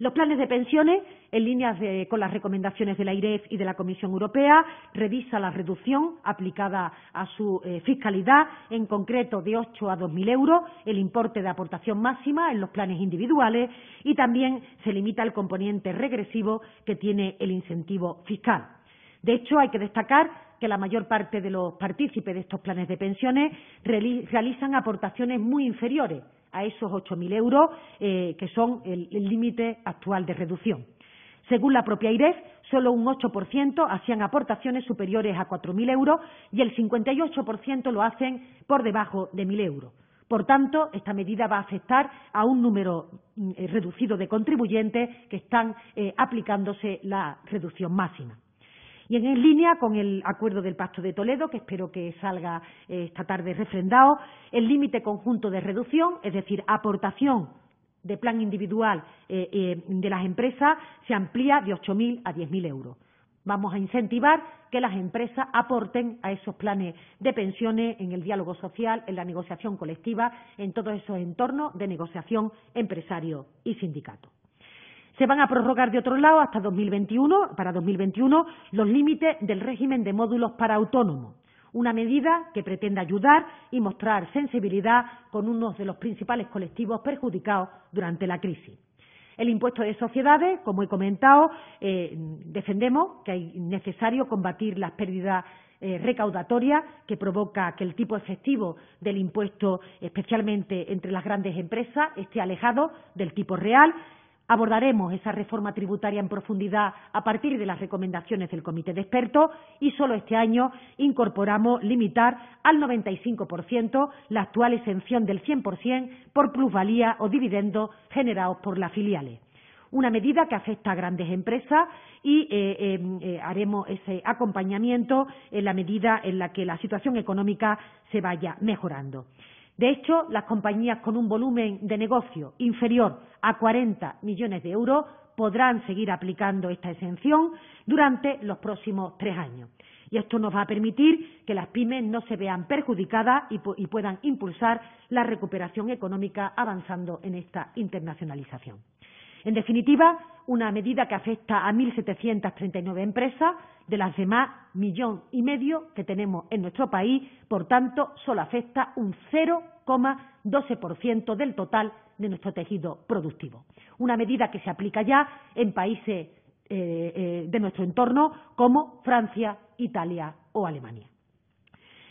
Los planes de pensiones, en línea con las recomendaciones de la IREF y de la Comisión Europea, revisa la reducción aplicada a su eh, fiscalidad, en concreto de 8 a 2.000 euros, el importe de aportación máxima en los planes individuales y también se limita el componente regresivo que tiene el incentivo fiscal. De hecho, hay que destacar que la mayor parte de los partícipes de estos planes de pensiones realizan aportaciones muy inferiores a esos 8.000 euros, eh, que son el límite actual de reducción. Según la propia IREF, solo un 8% hacían aportaciones superiores a 4.000 euros y el 58% lo hacen por debajo de 1.000 euros. Por tanto, esta medida va a afectar a un número mm, eh, reducido de contribuyentes que están eh, aplicándose la reducción máxima. Y en línea con el acuerdo del Pacto de Toledo, que espero que salga eh, esta tarde refrendado, el límite conjunto de reducción, es decir, aportación de plan individual eh, eh, de las empresas, se amplía de 8.000 a 10.000 euros. Vamos a incentivar que las empresas aporten a esos planes de pensiones en el diálogo social, en la negociación colectiva, en todos esos entornos de negociación empresario y sindicato. Se van a prorrogar de otro lado hasta 2021, para 2021, los límites del régimen de módulos para autónomos, una medida que pretende ayudar y mostrar sensibilidad con uno de los principales colectivos perjudicados durante la crisis. El impuesto de sociedades, como he comentado, eh, defendemos que es necesario combatir las pérdidas eh, recaudatorias que provoca que el tipo efectivo del impuesto, especialmente entre las grandes empresas, esté alejado del tipo real Abordaremos esa reforma tributaria en profundidad a partir de las recomendaciones del Comité de Expertos y solo este año incorporamos limitar al 95% la actual exención del 100% por plusvalía o dividendos generados por las filiales. una medida que afecta a grandes empresas y eh, em, eh, haremos ese acompañamiento en la medida en la que la situación económica se vaya mejorando. De hecho, las compañías con un volumen de negocio inferior a 40 millones de euros podrán seguir aplicando esta exención durante los próximos tres años. Y esto nos va a permitir que las pymes no se vean perjudicadas y, y puedan impulsar la recuperación económica avanzando en esta internacionalización. En definitiva, una medida que afecta a 1.739 empresas de las demás millón y medio que tenemos en nuestro país, por tanto, solo afecta un 0,12% del total de nuestro tejido productivo. Una medida que se aplica ya en países eh, eh, de nuestro entorno como Francia, Italia o Alemania.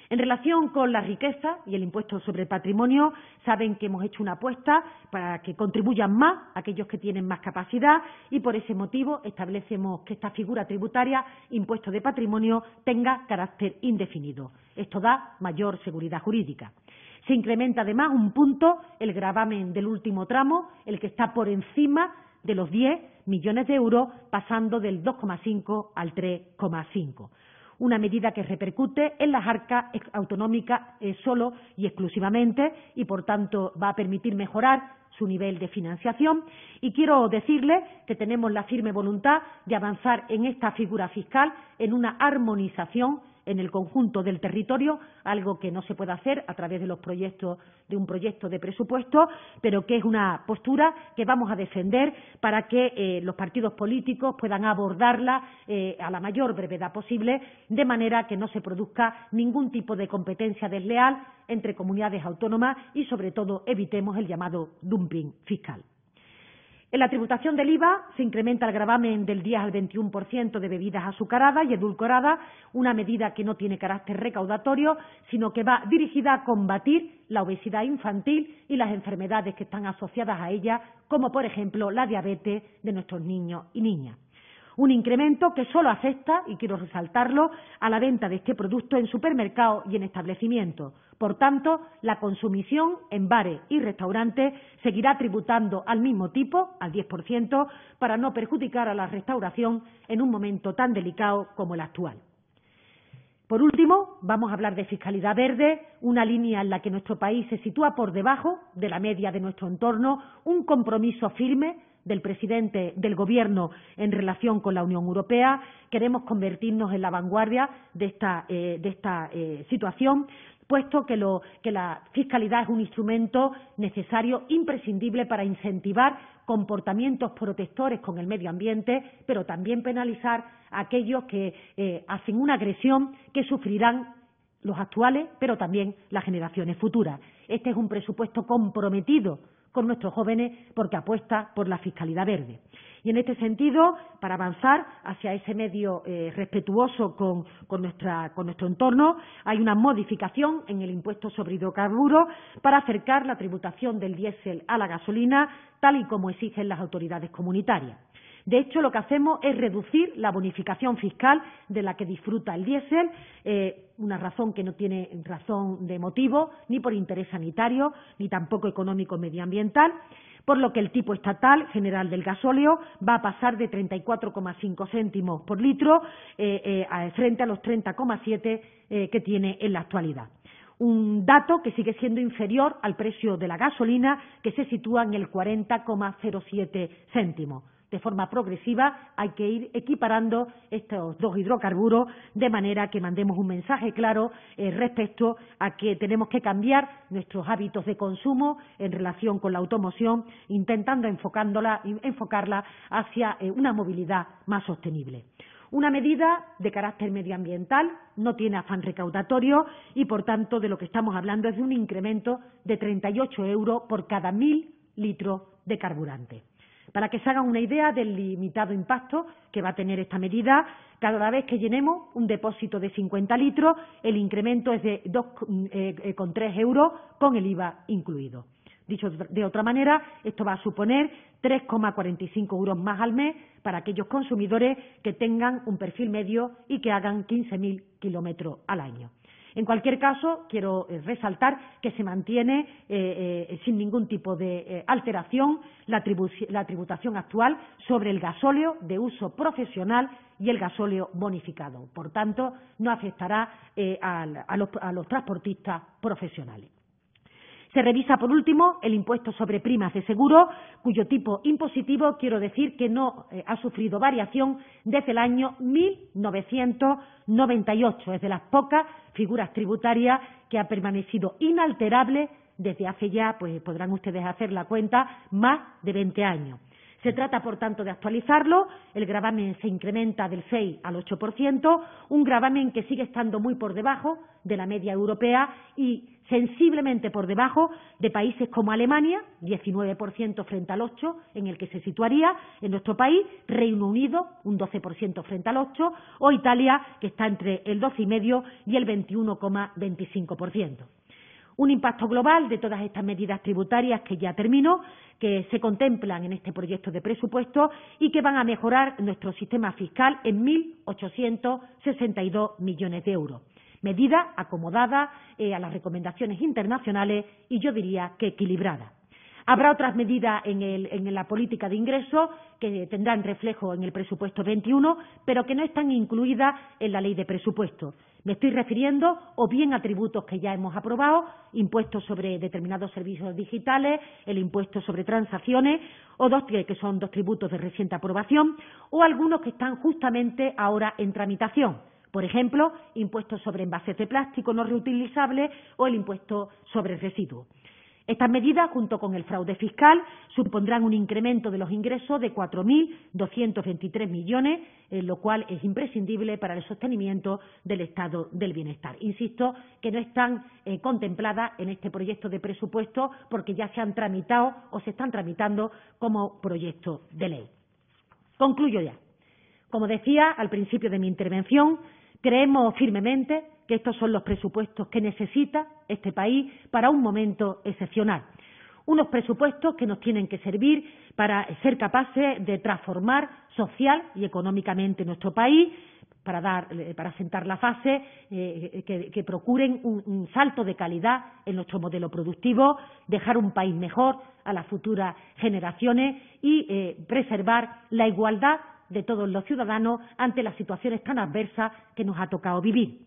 En relación con la riqueza y el impuesto sobre el patrimonio, saben que hemos hecho una apuesta para que contribuyan más aquellos que tienen más capacidad y por ese motivo establecemos que esta figura tributaria, impuesto de patrimonio, tenga carácter indefinido. Esto da mayor seguridad jurídica. Se incrementa además un punto el gravamen del último tramo, el que está por encima de los 10 millones de euros, pasando del 2,5 al 3,5 una medida que repercute en las arcas autonómicas eh, solo y exclusivamente y, por tanto, va a permitir mejorar su nivel de financiación. Y quiero decirle que tenemos la firme voluntad de avanzar en esta figura fiscal en una armonización en el conjunto del territorio, algo que no se puede hacer a través de los proyectos de un proyecto de presupuesto, pero que es una postura que vamos a defender para que eh, los partidos políticos puedan abordarla eh, a la mayor brevedad posible, de manera que no se produzca ningún tipo de competencia desleal entre comunidades autónomas y, sobre todo, evitemos el llamado dumping fiscal. En la tributación del IVA se incrementa el gravamen del 10 al 21% de bebidas azucaradas y edulcoradas, una medida que no tiene carácter recaudatorio, sino que va dirigida a combatir la obesidad infantil y las enfermedades que están asociadas a ella, como por ejemplo la diabetes de nuestros niños y niñas un incremento que solo afecta, y quiero resaltarlo, a la venta de este producto en supermercados y en establecimientos. Por tanto, la consumición en bares y restaurantes seguirá tributando al mismo tipo, al 10%, para no perjudicar a la restauración en un momento tan delicado como el actual. Por último, vamos a hablar de fiscalidad verde, una línea en la que nuestro país se sitúa por debajo de la media de nuestro entorno, un compromiso firme del presidente del Gobierno en relación con la Unión Europea. Queremos convertirnos en la vanguardia de esta, eh, eh, situación puesto que, la fiscalidad es un instrumento necesario, imprescindible para incentivar comportamientos protectores con el medio ambiente, pero también penalizar a aquellos que eh, hacen una agresión que sufrirán los actuales, pero también las generaciones futuras. Este es un presupuesto comprometido con nuestros jóvenes porque apuesta por la fiscalidad verde. Y en este sentido, para avanzar hacia ese medio eh, respetuoso con, nuestro entorno, hay una modificación en el impuesto sobre hidrocarburos para acercar la tributación del diésel a la gasolina, tal y como exigen las autoridades comunitarias. De hecho, lo que hacemos es reducir la bonificación fiscal de la que disfruta el diésel, eh, una razón que no tiene razón de motivo, ni por interés sanitario, ni tampoco económico medioambiental, por lo que el tipo estatal general del gasóleo va a pasar de 34,5 céntimos por litro eh, eh, frente a los 30,7 que tiene en la actualidad. Un dato que sigue siendo inferior al precio de la gasolina, que se sitúa en el 40,07 céntimos de forma progresiva hay que ir equiparando estos dos hidrocarburos de manera que mandemos un mensaje claro eh, respecto a que tenemos que cambiar nuestros hábitos de consumo en relación con la automoción, intentando enfocarla hacia eh, una movilidad más sostenible. Una medida de carácter medioambiental no tiene afán recaudatorio y, por tanto, de lo que estamos hablando es de un incremento de 38 euros por cada mil litros de carburante. Para que se hagan una idea del limitado impacto que va a tener esta medida, cada vez que llenemos un depósito de 50 litros, el incremento es de 2,3 eh, euros con el IVA incluido. Dicho de otra manera, esto va a suponer 3,45 euros más al mes para aquellos consumidores que tengan un perfil medio y que hagan 15.000 kilómetros al año. En cualquier caso, quiero eh, resaltar que se mantiene sin ningún tipo de alteración la, tributación actual sobre el gasóleo de uso profesional y el gasóleo bonificado. Por tanto, no afectará a los transportistas profesionales. Se revisa, por último, el impuesto sobre primas de seguro, cuyo tipo impositivo quiero decir que no eh, ha sufrido variación desde el año 1998. Es de las pocas figuras tributarias que ha permanecido inalterable desde hace ya, pues podrán ustedes hacer la cuenta, más de 20 años. Se trata, por tanto, de actualizarlo. El gravamen se incrementa del 6 al 8%, un gravamen que sigue estando muy por debajo de la media europea y sensiblemente por debajo de países como Alemania, 19% frente al 8%, en el que se situaría en nuestro país, Reino Unido, un 12% frente al 8%, o Italia, que está entre el 12,5% y el 21,25% un impacto global de todas estas medidas tributarias que ya terminó, que se contemplan en este proyecto de presupuesto y que van a mejorar nuestro sistema fiscal en 1.862 millones de euros. Medida acomodada eh, a las recomendaciones internacionales y yo diría que equilibrada. Habrá otras medidas en, la política de ingresos que tendrán reflejo en el presupuesto 21, pero que no están incluidas en la ley de presupuesto. Me estoy refiriendo o bien a tributos que ya hemos aprobado, impuestos sobre determinados servicios digitales, el impuesto sobre transacciones, o dos que son dos tributos de reciente aprobación, o algunos que están justamente ahora en tramitación. Por ejemplo, impuestos sobre envases de plástico no reutilizables o el impuesto sobre residuos. Estas medidas, junto con el fraude fiscal, supondrán un incremento de los ingresos de 4.223 millones, lo cual es imprescindible para el sostenimiento del estado del bienestar. Insisto que no están eh, contempladas en este proyecto de presupuesto porque ya se han tramitado o se están tramitando como proyecto de ley. Concluyo ya. Como decía al principio de mi intervención, creemos firmemente que estos son los presupuestos que necesita este país para un momento excepcional. Unos presupuestos que nos tienen que servir para ser capaces de transformar social y económicamente nuestro país, para, eh, sentar la fase, eh, que, procuren un, salto de calidad en nuestro modelo productivo, dejar un país mejor a las futuras generaciones y eh, preservar la igualdad de todos los ciudadanos ante las situaciones tan adversas que nos ha tocado vivir.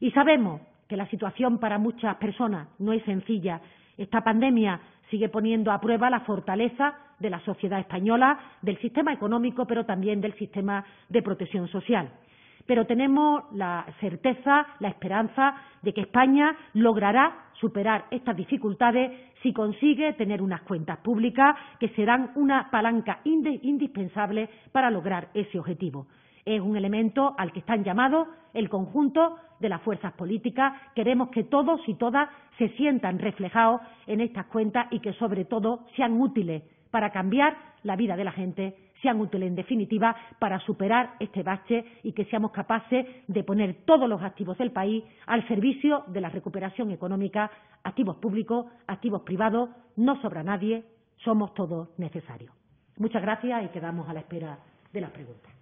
Y sabemos que la situación para muchas personas no es sencilla. Esta pandemia sigue poniendo a prueba la fortaleza de la sociedad española, del sistema económico, pero también del sistema de protección social. Pero tenemos la certeza, la esperanza de que España logrará superar estas dificultades si consigue tener unas cuentas públicas que serán una palanca indispensable para lograr ese objetivo. Es un elemento al que están llamados el conjunto de las fuerzas políticas. Queremos que todos y todas se sientan reflejados en estas cuentas y que, sobre todo, sean útiles para cambiar la vida de la gente, sean útiles, en definitiva, para superar este bache y que seamos capaces de poner todos los activos del país al servicio de la recuperación económica, activos públicos, activos privados. No sobra nadie, somos todos necesarios. Muchas gracias y quedamos a la espera de las preguntas.